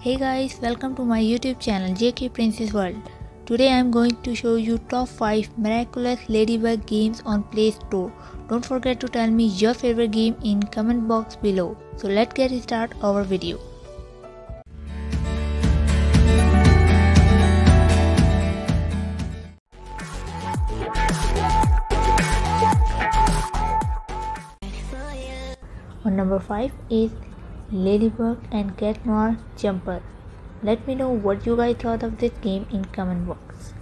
Hey guys, welcome to my YouTube channel JK Princess World. Today I am going to show you top 5 miraculous ladybug games on Play Store. Don't forget to tell me your favorite game in comment box below. So let's get start our video. On number 5 is Ladybug and Cat Noir Jumper. Let me know what you guys thought of this game in comment box.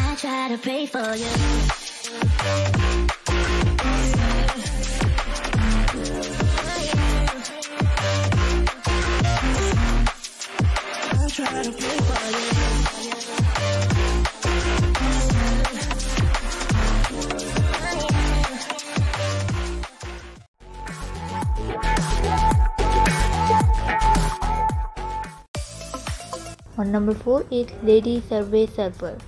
I try to pay for you. On number 4 is Lady Survey Surfer.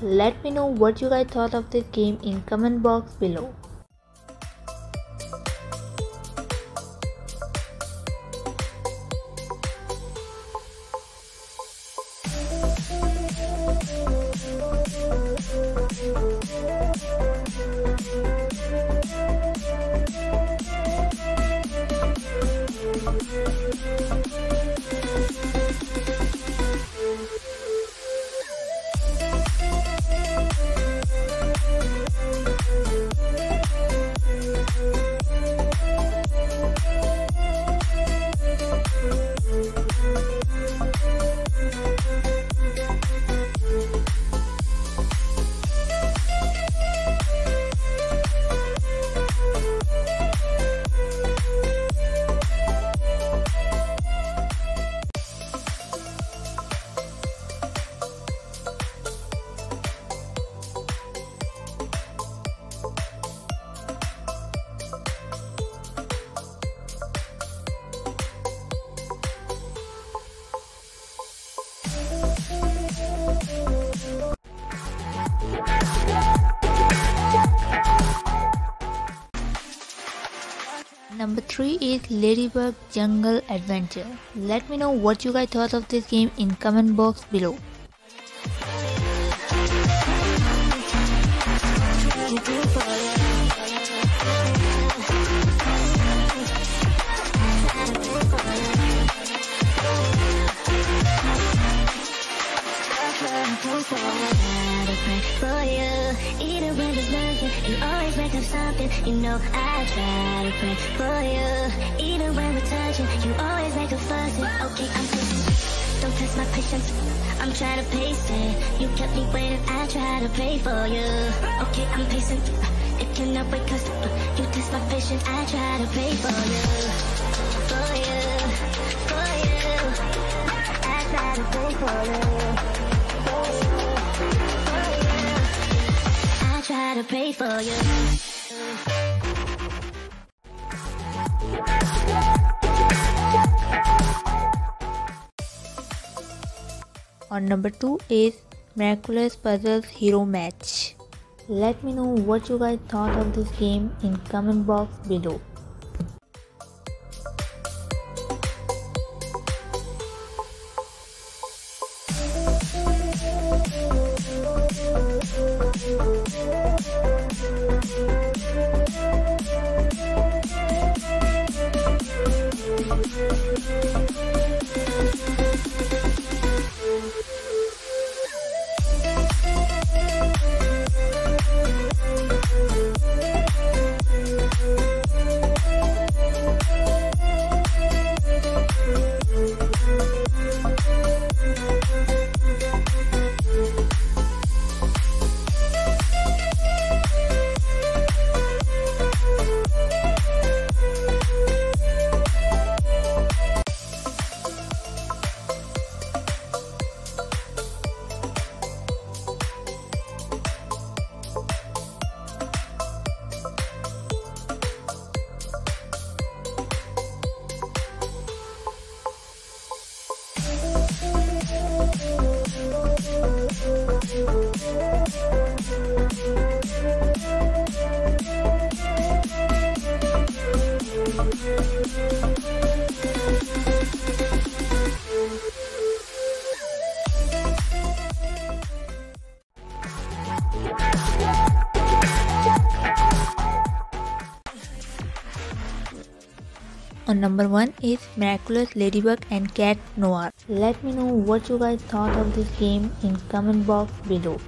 Let me know what you guys thought of this game in comment box below. Number 3 is Ladybug Jungle Adventure. Let me know what you guys thought of this game in comment box below. Something. You know I try to pray for you. Even when we're touching, you always make a fuss. Okay, I'm patient. Don't test my patience. I'm trying to pace it. You kept me waiting. I try to pray for you. Okay, I'm patient. It cannot wait cause you test my patience. I try to pray for you. For you. For you. I try to pray for you. to pay for you. On number 2 is Miraculous Puzzles Hero Match. Let me know what you guys thought of this game in comment box below. Number 1 is Miraculous Ladybug and Cat Noir. Let me know what you guys thought of this game in comment box below.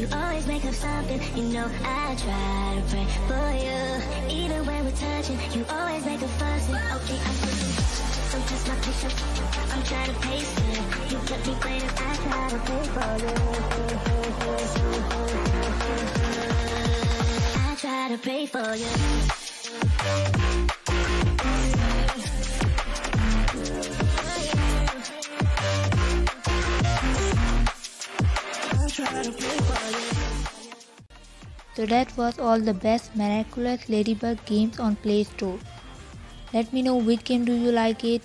You always make up something, you know I try to pray for you. Even when we're touching, you always make a fuss. Okay, I'm don't touch my picture I'm trying to pace it. You kept me waiting, I to pray for I try to pray for you. So that was all the best Miraculous Ladybug games on Play Store. Let me know which game do you like it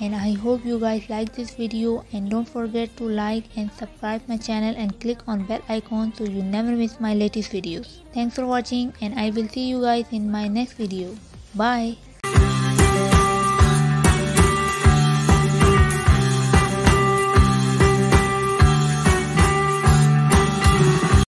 and I hope you guys like this video and don't forget to like and subscribe my channel and click on bell icon so you never miss my latest videos. Thanks for watching and I will see you guys in my next video. Bye.